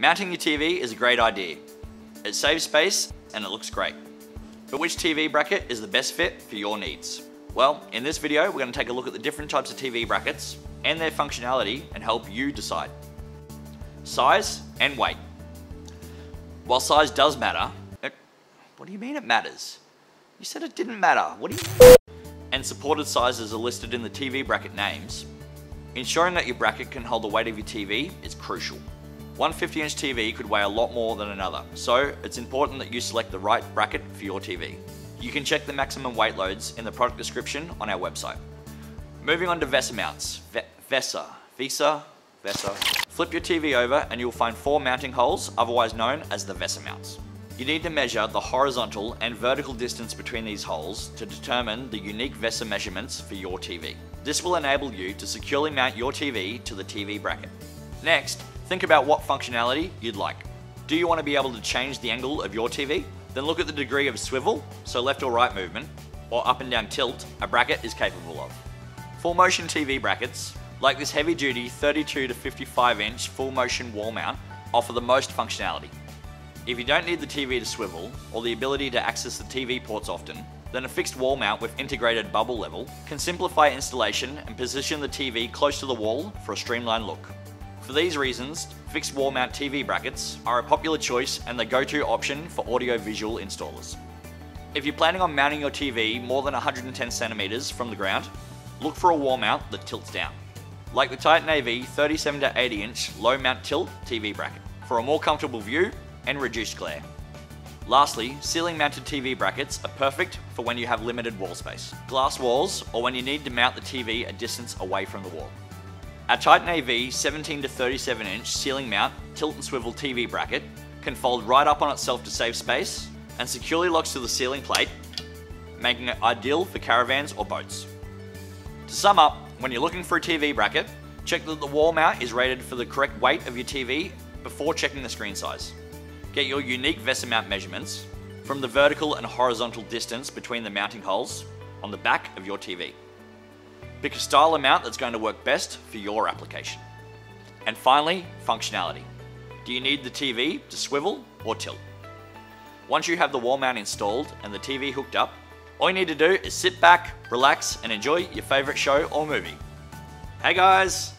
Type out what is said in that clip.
Mounting your TV is a great idea. It saves space and it looks great. But which TV bracket is the best fit for your needs? Well, in this video, we're going to take a look at the different types of TV brackets and their functionality and help you decide. Size and weight. While size does matter, it, what do you mean it matters? You said it didn't matter. What do you And supported sizes are listed in the TV bracket names. Ensuring that your bracket can hold the weight of your TV is crucial. One 50 inch TV could weigh a lot more than another, so it's important that you select the right bracket for your TV. You can check the maximum weight loads in the product description on our website. Moving on to VESA mounts. V VESA. VESA. VESA. Flip your TV over and you'll find four mounting holes, otherwise known as the VESA mounts. You need to measure the horizontal and vertical distance between these holes to determine the unique VESA measurements for your TV. This will enable you to securely mount your TV to the TV bracket. Next, Think about what functionality you'd like. Do you want to be able to change the angle of your TV? Then look at the degree of swivel, so left or right movement, or up and down tilt a bracket is capable of. Full motion TV brackets, like this heavy duty 32 to 55 inch full motion wall mount, offer the most functionality. If you don't need the TV to swivel, or the ability to access the TV ports often, then a fixed wall mount with integrated bubble level can simplify installation and position the TV close to the wall for a streamlined look. For these reasons, fixed wall mount TV brackets are a popular choice and the go-to option for audio-visual installers. If you're planning on mounting your TV more than 110 centimeters from the ground, look for a wall mount that tilts down. Like the Titan AV 37 to 80 inch low mount tilt TV bracket for a more comfortable view and reduced glare. Lastly, ceiling mounted TV brackets are perfect for when you have limited wall space, glass walls, or when you need to mount the TV a distance away from the wall. Our Titan AV 17 to 37 inch ceiling mount tilt and swivel TV bracket can fold right up on itself to save space and securely locks to the ceiling plate, making it ideal for caravans or boats. To sum up, when you're looking for a TV bracket, check that the wall mount is rated for the correct weight of your TV before checking the screen size. Get your unique VESA mount measurements from the vertical and horizontal distance between the mounting holes on the back of your TV. Pick a style amount that's going to work best for your application. And finally, functionality. Do you need the TV to swivel or tilt? Once you have the wall mount installed and the TV hooked up, all you need to do is sit back, relax, and enjoy your favorite show or movie. Hey guys,